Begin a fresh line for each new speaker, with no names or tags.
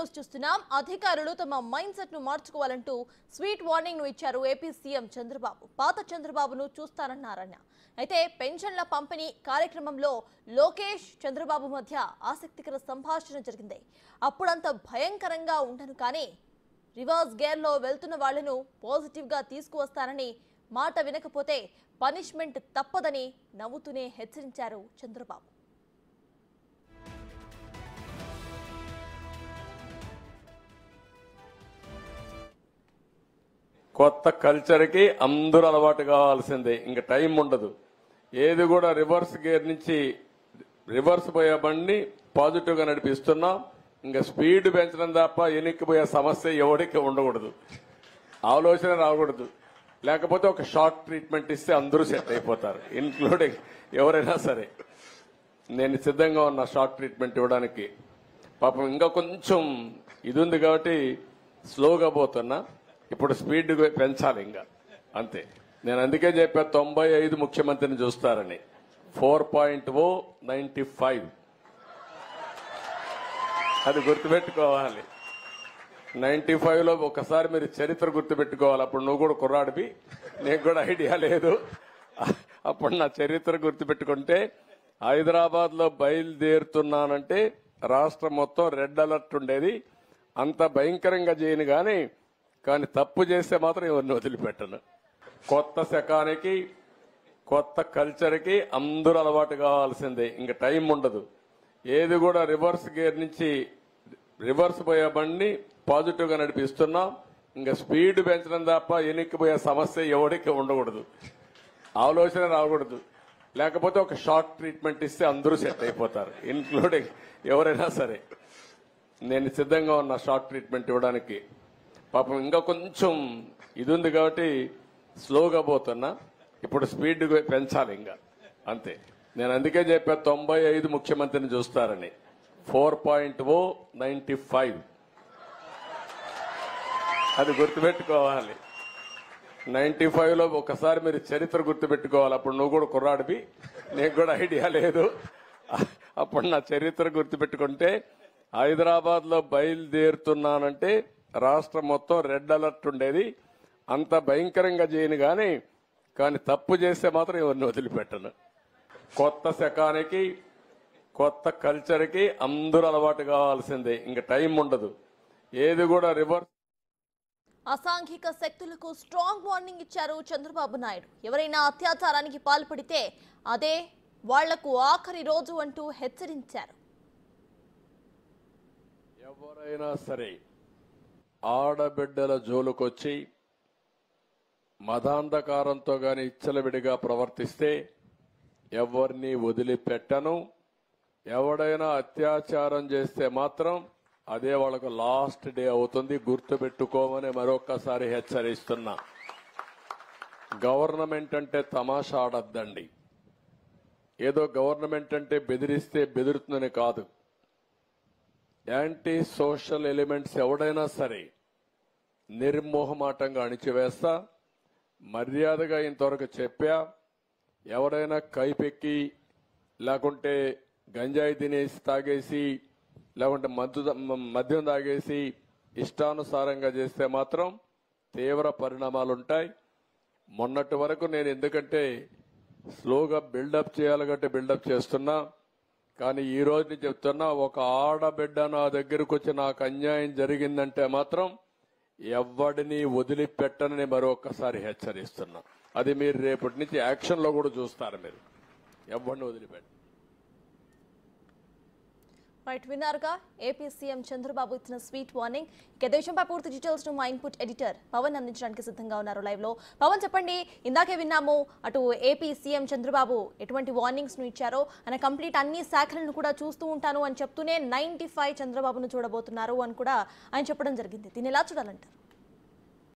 News చూస్తున్నాం. అధికారులు తమ మైండ్ సెట్ను మార్చుకోవాలంటూ స్వీట్ వార్నింగ్ను ఇచ్చారు ఏపీ సీఎం చంద్రబాబు. పాత చంద్రబాబును చూస్తానన్నారన్న. అయితే పెన్షన్ల పంపిణీ కార్యక్రమంలో లోకేష్ చంద్రబాబు మధ్య ఆసక్తికర సంభాషణ జరిగింది. అప్పుడంత భయంకరంగా ఉండను కానీ రివర్స్ గేర్లో వెళ్తున్న వాళ్ళను పాజిటివ్గా తీసుకువస్తానని మాట వినకపోతే పనిష్మెంట్ తప్పదని నవ్వుతూనే హెచ్చరించారు చంద్రబాబు.
కొత్త కల్చర్కి అందరూ అలవాటు కావాల్సిందే. ఇంకా టైం ఉండదు. ఏది కూడా రివర్స్ గేర్ నుంచి రివర్స్ పోయే బండిని పాజిటివ్గా నడిపిస్తున్నాం. ఇంకా స్పీడ్ పెంచడం తప్ప ఎనిక్కిపోయే సమస్య ఎవరికి ఉండకూడదు. ఆలోచన రాకూడదు. లేకపోతే ఒక షార్ట్ ట్రీట్మెంట్ ఇస్తే అందరూ సెట్ అయిపోతారు ఇన్క్లూడింగ్ ఎవరైనా సరే. నేను సిద్ధంగా ఉన్న షార్ట్ ట్రీట్మెంట్ ఇవ్వడానికి. పాపం ఇంకా కొంచెం ఇది ఉంది కాబట్టి స్లోగా పోతున్నా. ఇప్పుడు స్పీడ్ పెంచాలి ఇంకా. అంతే. నేను అందుకే చెప్పా తొంభై ఐదు ముఖ్యమంత్రిని చూస్తారని. Four point o ninety five. అది గుర్తుపెట్టుకోవాలి. నైంటీ ఫైవ్లో ఒకసారి మీరు చరిత్ర గుర్తుపెట్టుకోవాలి. అప్పుడు నువ్వు కూడా కుర్రాడివి. నీకు కూడా ఐడియా లేదు. అప్పుడు నా చరిత్ర గుర్తుపెట్టుకుంటే హైదరాబాద్లో బయలుదేరుతున్నానంటే రాష్ట్రం మొత్తం రెడ్ అలర్ట్ ఉండేది. అంత భయంకరంగా చేయను కానీ కానీ తప్పు చేస్తే మాత్రం ఎవరిని వదిలిపెట్టను. కొత్త శకానికి కొత్త కల్చర్కి అందరూ అలవాటు కావాల్సిందే. ఇంకా టైం ఉండదు. ఏది కూడా రివర్స్ గేర్ నుంచి రివర్స్ పోయే బండి పాజిటివ్గా నడిపిస్తున్నాం. ఇంకా స్పీడ్ పెంచడం తప్ప ఎనిక్కిపోయే సమస్య ఎవరికి ఉండకూడదు. ఆలోచన రాకూడదు. లేకపోతే ఒక షార్ట్ ట్రీట్మెంట్ ఇస్తే అందరూ సెట్ అయిపోతారు ఇన్క్లూడింగ్ ఎవరైనా సరే. నేను సిద్ధంగా ఉన్న షార్ట్ ట్రీట్మెంట్ ఇవ్వడానికి పాపం ఇంకా కొంచెం ఇది ఉంది కాబట్టి స్లోగా పోతున్నా. ఇప్పుడు స్పీడ్ పెంచాలి ఇంకా. అంతే. నేను అందుకే చెప్పా తొంభై ఐదు ముఖ్యమంత్రిని చూస్తారని. Four point o ninety five. అది గుర్తుపెట్టుకోవాలి. నైంటీ ఫైవ్లో ఒకసారి మీరు చరిత్ర గుర్తుపెట్టుకోవాలి. అప్పుడు నువ్వు కూడా కుర్రాడివి. నీకు కూడా ఐడియా లేదు. అప్పుడు నా చరిత్ర గుర్తుపెట్టుకుంటే హైదరాబాద్లో బయలుదేరుతున్నానంటే రాష్ట్రం మొత్తం రెడ్ అలర్ట్ ఉండేది. అంత భయంకరంగా చేయను కానీ కానీ తప్పు చేస్తే మాత్రం ఎవరిని వదిలిపెట్టను. కొత్త శకానికి కొత్త కల్చర్కి అందరూ అలవాటు కావాల్సిందే. ఇంకా టైం ఉండదు. ఏది కూడా రివర్స్
అసాంఘిక శక్తులకు స్ట్రాంగ్ వార్నింగ్ ఇచ్చారు చంద్రబాబు నాయుడు. ఎవరైనా అత్యాచారానికి పాల్పడితే అదే వాళ్ళకు ఆఖరి రోజు అంటూ హెచ్చరించారు.
ఎవరైనా సరే ఆడబిడ్డల జోలుకొచ్చి మదాంధకారంతో గాని ఇచ్చలవిడిగా ప్రవర్తిస్తే ఎవరిని వదిలిపెట్టను. ఎవడైనా అత్యాచారం చేస్తే మాత్రం అదే వాళ్ళకు లాస్ట్ డే అవుతుంది. గుర్తుపెట్టుకోమని మరొక్కసారి హెచ్చరిస్తున్నా. గవర్నమెంట్ అంటే తమాషా ఆడద్దండి. ఏదో గవర్నమెంట్ అంటే బెదిరిస్తే బెదిరుతుందని కాదు. యాంటీ సోషల్ ఎలిమెంట్స్ ఎవడైనా సరే నిర్మోహమాటంగా అణిచివేస్తా మర్యాదగా ఇంతవరకు చెప్పా ఎవరైనా కైపెక్కి లేకుంటే గంజాయి తినేసి తాగేసి లేకుంటే మద్దు మద్యం తాగేసి ఇష్టానుసారంగా చేస్తే మాత్రం తీవ్ర పరిణామాలు ఉంటాయి మొన్నటి వరకు నేను ఎందుకంటే స్లోగా బిల్డప్ చేయాలి కంటే బిల్డప్ చేస్తున్నా. కానీ ఈ రోజు నేను చెప్తున్నా ఒక ఆడబిడ్డ నా దగ్గరకు వచ్చి నాకు అన్యాయం జరిగిందంటే మాత్రం ఎవడిని వదిలిపెట్టనని మరొకసారి హెచ్చరిస్తున్నా. అది మీరు రేపటి నుంచి యాక్షన్లో కూడా చూస్తారు మీరు. ఎవరిని వదిలిపెట్ట
రైట్ విన్నారుగా? ఏపీ సీఎం చంద్రబాబు ఇచ్చిన స్వీట్ వార్నింగ్. ఇక దేశంపై పూర్తి డీటెయిల్స్ను మా ఇన్పుట్ ఎడిటర్ పవన్ అందించడానికి సిద్ధంగా ఉన్నారు లైవ్లో. పవన్ చెప్పండి ఇందాకే విన్నాము అటు ఏపీ సీఎం చంద్రబాబు ఎటువంటి వార్నింగ్స్ను ఇచ్చారో ఆయన కంప్లీట్ అన్ని శాఖలను కూడా చూస్తూ ఉంటాను అని చెప్తూనే నైన్టీ ఫైవ్ చంద్రబాబును చూడబోతున్నారు అని కూడా ఆయన చెప్పడం జరిగింది. దీన్ని ఎలా చూడాలంటారు?